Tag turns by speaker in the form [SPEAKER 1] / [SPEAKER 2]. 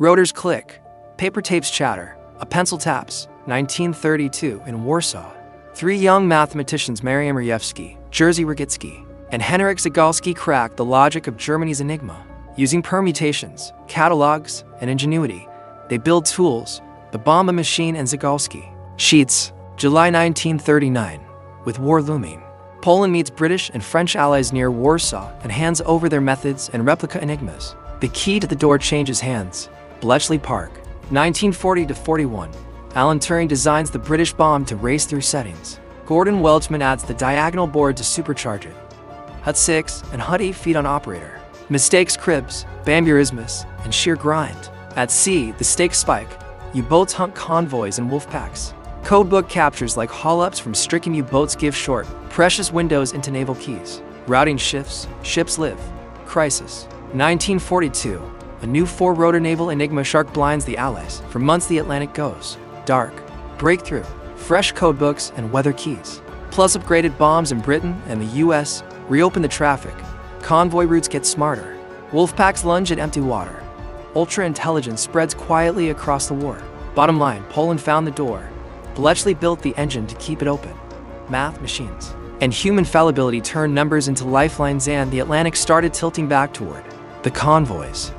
[SPEAKER 1] Rotors click, paper tapes chatter, a pencil taps, 1932 in Warsaw. Three young mathematicians, Marian Rejewski, Jerzy Różycki, and Henryk Zygalski crack the logic of Germany's enigma. Using permutations, catalogs, and ingenuity, they build tools, the Bomba machine and Zygalski. Sheets, July 1939. With war looming, Poland meets British and French allies near Warsaw and hands over their methods and replica enigmas. The key to the door changes hands. Bletchley Park, 1940 to 41. Alan Turing designs the British bombe to race through settings. Gordon Welchman adds the diagonal board to supercharge it. Hut 6 and Hut 8 feed on operator. Mistakes cribs, Banburismus, and sheer grind. At sea, the stakes spike. U-boats hunt convoys and wolf packs. Codebook captures like haul-ups from stricken U-boats give short, precious windows into naval keys. Routing shifts, ships live. Crisis. 1942. A new four-rotor naval Enigma shark blinds the Allies. For months the Atlantic goes. Dark. Breakthrough. Fresh codebooks and weather keys. Plus upgraded bombes in Britain and the US reopen the traffic. Convoy routes get smarter. Wolfpacks lunge at empty water. Ultra intelligence spreads quietly across the war. Bottom line, Poland found the door. Bletchley built the engine to keep it open. Math machines. And human fallibility turned numbers into lifelines and the Atlantic started tilting back toward the convoys.